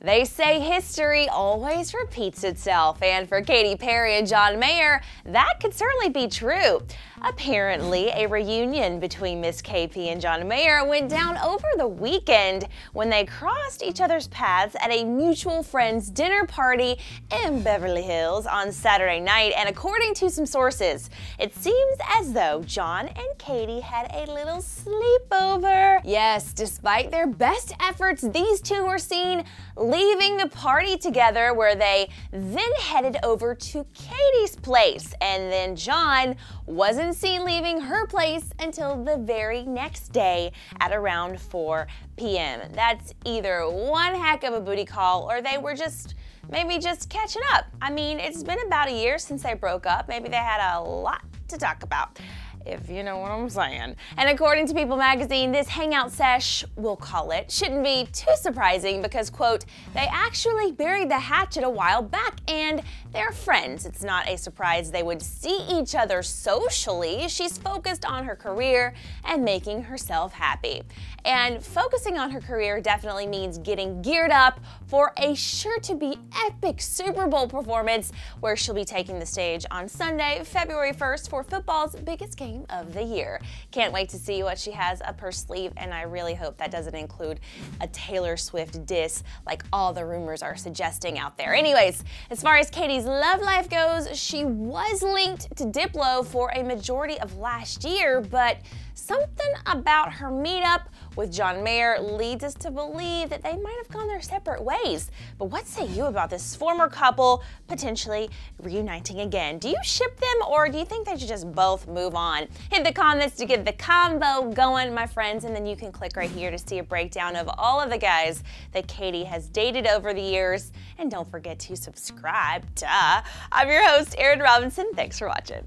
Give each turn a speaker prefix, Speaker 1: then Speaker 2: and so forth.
Speaker 1: They say history always repeats itself, and for Katy Perry and John Mayer, that could certainly be true. Apparently, a reunion between Miss KP and John Mayer went down over the weekend when they crossed each other's paths at a mutual friend's dinner party in Beverly Hills on Saturday night. And according to some sources, it seems as though John and Katy had a little sleepover. Yes, despite their best efforts, these two were seen leaving the party together where they then headed over to Katy's place. And then John wasn't seen leaving her place until the very next day at around 4 p.m. That's either one heck of a booty call or they were just maybe just catching up. I mean, it's been about a year since they broke up. Maybe they had a lot to talk about if you know what I'm saying. And according to People magazine, this hangout sesh, we'll call it, shouldn't be too surprising because, quote, they actually buried the hatchet a while back and they're friends. It's not a surprise they would see each other socially. She's focused on her career and making herself happy. And focusing on her career definitely means getting geared up for a sure to be epic Super Bowl performance where she'll be taking the stage on Sunday, February 1st for football's biggest game of the year. Can't wait to see what she has up her sleeve, and I really hope that doesn't include a Taylor Swift diss like all the rumors are suggesting out there. Anyways, as far as Katy's love life goes, she was linked to Diplo for a majority of last year, but something about her meetup with John Mayer leads us to believe that they might have gone their separate ways. But what say you about this former couple potentially reuniting again? Do you ship them or do you think they should just both move on? Hit the comments to get the combo going, my friends, and then you can click right here to see a breakdown of all of the guys that Katy has dated over the years. And don't forget to subscribe. Duh. I'm your host, Erin Robinson. Thanks for watching.